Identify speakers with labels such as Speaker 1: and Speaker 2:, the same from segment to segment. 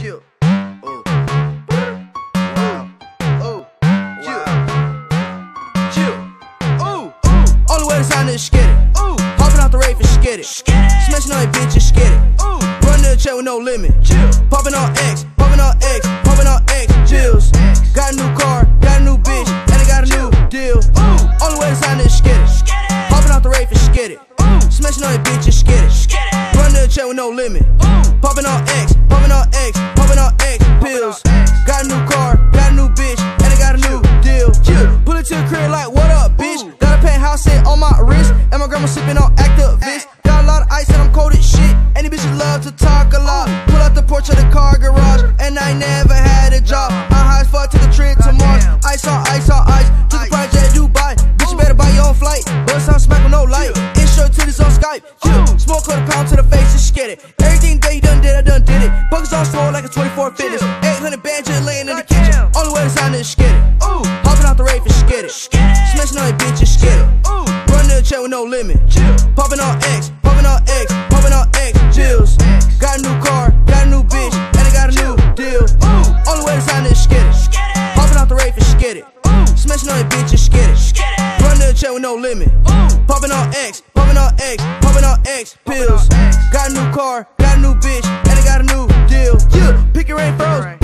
Speaker 1: Oh. Oh. Ooh. Ooh. Only way to. Ooh. The and. Smashing on your bitches, get it. Ooh. Run the check with no limit. Popping on X, popping on X, popping on X. Got a new car, got a new bitch, and I got a new deal. Ooh. Only way to the and. Smashing the check with no limit. Popping on bitch? Got a penthouse set on my wrist, and my grandma sipping on Actavis. Got a lot of ice and I'm cold as shit. These bitches love to talk a lot. Pull out the porch of the car garage, and I never had a job. I high as fuck to the trip to Mars. Ice on ice on ice, to the project Dubai. Bitch, you better buy your own flight. Bust out smack with no light. Intro to this on Skype. Yeah. Smoke quarter pound to the face, just get it. Everything that you done did, I done did it. Buckets on slow like a 24 fitness. 800 bands just laying in the kitchen. Only way to sign is get it. Ooh. Hopping out the rave and get Smashing on bitches, get it. Ooh. Run to the check with no limit. Popping on X, popping on X, popping on X. Chills. Got a new car, got a new bitch, and I got a new deal. Only way to sign is get it. Popping out the rave and get it. Smashing on your bitches, get it. Run to the check with no limit. Popping on X, popping on X, popping on X pills. Got a new car, got a new bitch, and I got a new deal. Yeah, pick your rain froze,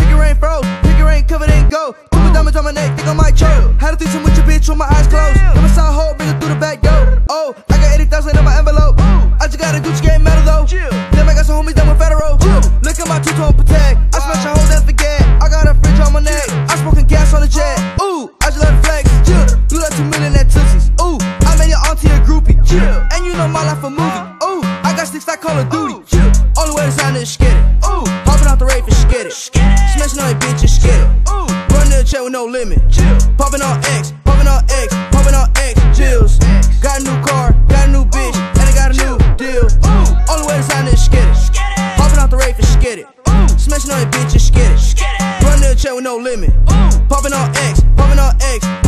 Speaker 1: Yeah, and you know my life a movie. Ooh, I got sticks like Call of Duty. Yeah, only way to sign is get it. Ooh, hopping out the rave and get it. Smashing on your bitches, get it. Ooh, run to the check with no limit. Popping on X, popping on X, popping on X. Chills. Got a new car, got a new bitch, and I got a new deal. Ooh, only way to sign is get it. Popping out the rave and get it. Smashing on your bitches, get it. Run to the check with no limit. Ooh. Popping on X, popping on X.